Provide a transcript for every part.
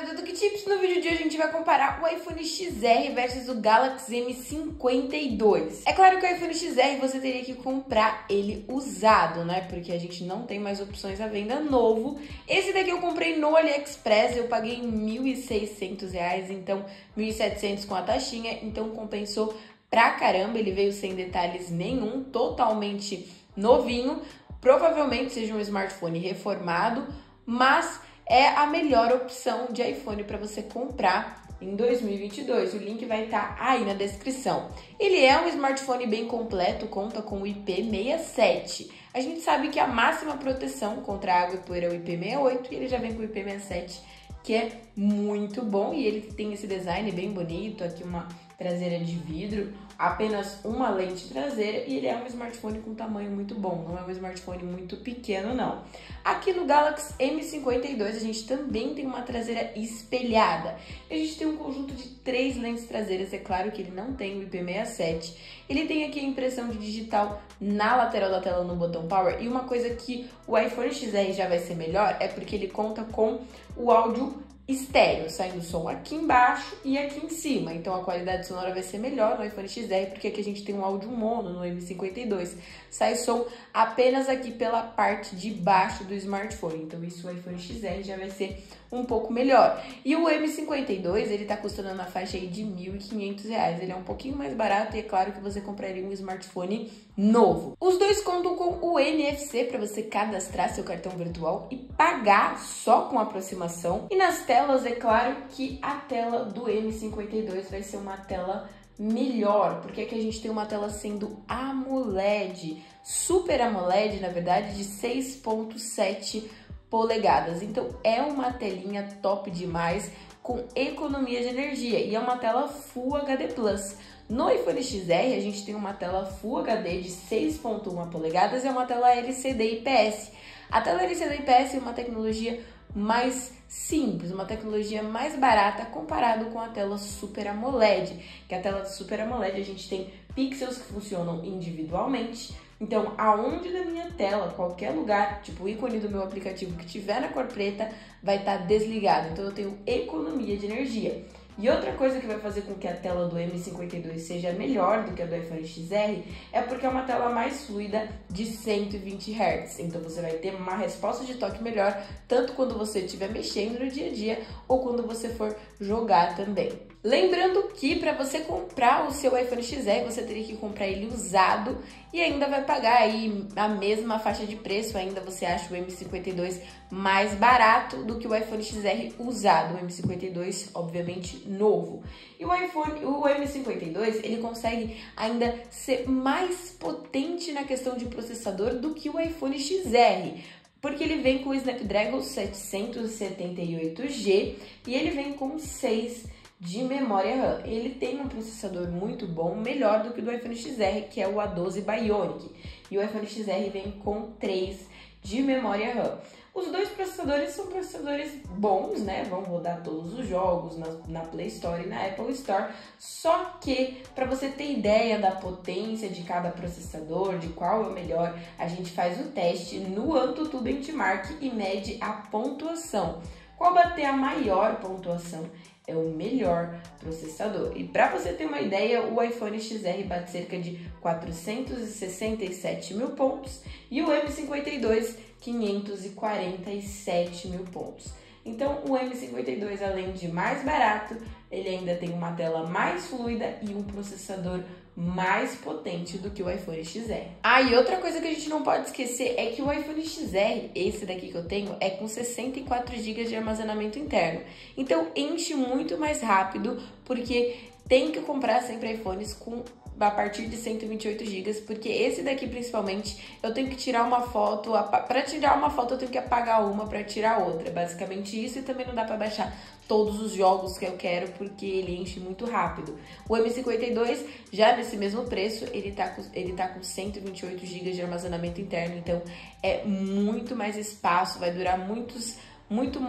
galera do Duke Tips, no vídeo de hoje a gente vai comparar o iPhone XR versus o Galaxy M52. É claro que o iPhone XR você teria que comprar ele usado, né? Porque a gente não tem mais opções à venda novo. Esse daqui eu comprei no AliExpress, eu paguei R$ 1.600, então R$ 1.700 com a taxinha, então compensou pra caramba, ele veio sem detalhes nenhum, totalmente novinho. Provavelmente seja um smartphone reformado, mas é a melhor opção de iPhone para você comprar em 2022. O link vai estar tá aí na descrição. Ele é um smartphone bem completo, conta com o IP67. A gente sabe que a máxima proteção contra água e poeira é o IP68 e ele já vem com o IP67, que é muito bom e ele tem esse design bem bonito, aqui uma traseira de vidro, apenas uma lente traseira e ele é um smartphone com tamanho muito bom, não é um smartphone muito pequeno não. Aqui no Galaxy M52 a gente também tem uma traseira espelhada. A gente tem um conjunto de três lentes traseiras, é claro que ele não tem o IP67. Ele tem aqui a impressão de digital na lateral da tela no botão Power e uma coisa que o iPhone XR já vai ser melhor é porque ele conta com o áudio estéreo, saindo som aqui embaixo e aqui em cima. Então a qualidade sonora vai ser melhor no iPhone XR, porque aqui a gente tem um áudio mono no M52. Sai som apenas aqui pela parte de baixo do smartphone. Então isso o iPhone XR já vai ser um pouco melhor. E o M52, ele tá custando na faixa aí de R$ 1.500. Ele é um pouquinho mais barato e é claro que você compraria um smartphone novo. Os dois contam com o NFC para você cadastrar seu cartão virtual e pagar só com aproximação. E nas telas, é claro que a tela do M52 vai ser uma tela melhor, porque aqui a gente tem uma tela sendo AMOLED, Super AMOLED, na verdade, de 6.7 polegadas. Então é uma telinha top demais com economia de energia e é uma tela Full HD Plus. No iPhone XR a gente tem uma tela Full HD de 6.1 polegadas e uma tela LCD IPS. A tela LCD IPS é uma tecnologia mais simples, uma tecnologia mais barata comparado com a tela Super AMOLED, que a tela Super AMOLED a gente tem pixels que funcionam individualmente, então, aonde na minha tela, qualquer lugar, tipo o ícone do meu aplicativo que tiver na cor preta, vai estar tá desligado. Então, eu tenho economia de energia. E outra coisa que vai fazer com que a tela do M52 seja melhor do que a do iPhone XR é porque é uma tela mais fluida de 120 Hz. Então você vai ter uma resposta de toque melhor tanto quando você estiver mexendo no dia a dia ou quando você for jogar também. Lembrando que para você comprar o seu iPhone XR, você teria que comprar ele usado e ainda vai pagar aí a mesma faixa de preço, ainda você acha o M52 mais barato do que o iPhone XR usado, o M52 obviamente novo. E o iPhone, o M52, ele consegue ainda ser mais potente na questão de processador do que o iPhone XR, porque ele vem com o Snapdragon 778G e ele vem com 6 de memória RAM. Ele tem um processador muito bom, melhor do que o do iPhone XR, que é o A12 Bionic. E o iPhone XR vem com 3 de memória RAM. Os dois processadores são processadores bons, né? Vão rodar todos os jogos na, na Play Store e na Apple Store. Só que, para você ter ideia da potência de cada processador, de qual é o melhor, a gente faz o teste no AnTuTu Benchmark e mede a pontuação. Qual bater a maior pontuação é o melhor processador. E para você ter uma ideia, o iPhone XR bate cerca de 467 mil pontos e o M52 547 mil pontos. Então, o M52, além de mais barato, ele ainda tem uma tela mais fluida e um processador mais potente do que o iPhone XR. Ah, e outra coisa que a gente não pode esquecer é que o iPhone XR, esse daqui que eu tenho, é com 64 GB de armazenamento interno. Então enche muito mais rápido, porque tem que comprar sempre iPhones com a partir de 128 GB, porque esse daqui principalmente eu tenho que tirar uma foto, para tirar uma foto eu tenho que apagar uma para tirar outra, é basicamente isso e também não dá para baixar todos os jogos que eu quero porque ele enche muito rápido. O M52 já nesse mesmo preço, ele tá com, ele tá com 128 GB de armazenamento interno, então é muito mais espaço, vai durar muitos muito,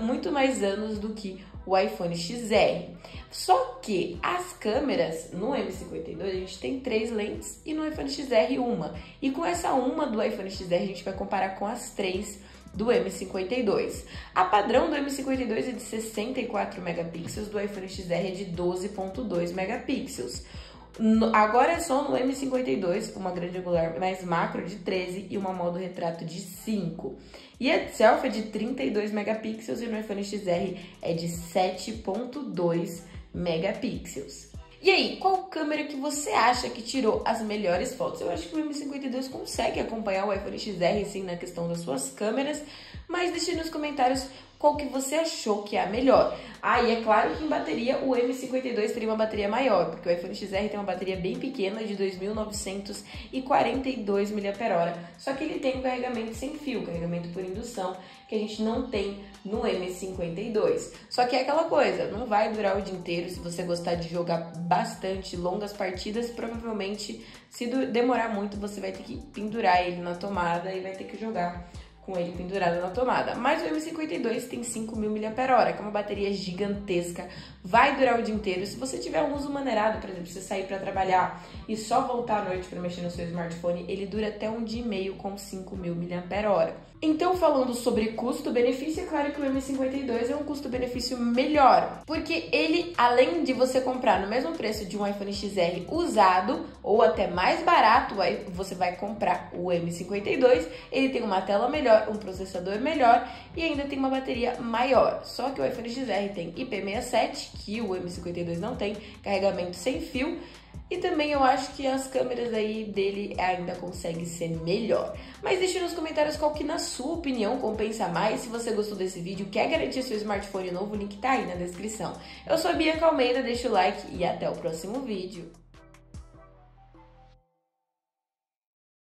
muito mais anos do que o iPhone XR. Só que as câmeras no M52 a gente tem três lentes e no iPhone XR uma. E com essa uma do iPhone XR a gente vai comparar com as três do M52. A padrão do M52 é de 64 megapixels, do iPhone XR é de 12.2 megapixels. Agora é só no M52, uma grande angular mais macro de 13 e uma modo retrato de 5. E a selfie é de 32 megapixels e no iPhone XR é de 7.2 megapixels. E aí, qual câmera que você acha que tirou as melhores fotos? Eu acho que o M52 consegue acompanhar o iPhone XR sim na questão das suas câmeras, mas deixe nos comentários qual que você achou que é a melhor. Ah, e é claro que em bateria o M52 teria uma bateria maior, porque o iPhone XR tem uma bateria bem pequena de 2.942 mAh, só que ele tem um carregamento sem fio, carregamento por indução, que a gente não tem no M52. Só que é aquela coisa, não vai durar o dia inteiro, se você gostar de jogar bastante longas partidas, provavelmente se demorar muito você vai ter que pendurar ele na tomada e vai ter que jogar com ele pendurado na tomada. Mas o M52 tem 5.000 mAh, que é uma bateria gigantesca, vai durar o dia inteiro. Se você tiver um uso maneirado, por exemplo, você sair para trabalhar e só voltar à noite para mexer no seu smartphone, ele dura até um dia e meio com 5.000 mAh. Então, falando sobre custo-benefício, é claro que o M52 é um custo-benefício melhor, porque ele, além de você comprar no mesmo preço de um iPhone XR usado ou até mais barato, você vai comprar o M52, ele tem uma tela melhor, um processador melhor e ainda tem uma bateria maior. Só que o iPhone XR tem IP67, que o M52 não tem, carregamento sem fio e também eu acho que as câmeras aí dele ainda conseguem ser melhor. Mas deixe nos comentários qual que na sua opinião compensa mais. Se você gostou desse vídeo, quer garantir seu smartphone novo, o link tá aí na descrição. Eu sou a Bia Calmeida, deixa o like e até o próximo vídeo.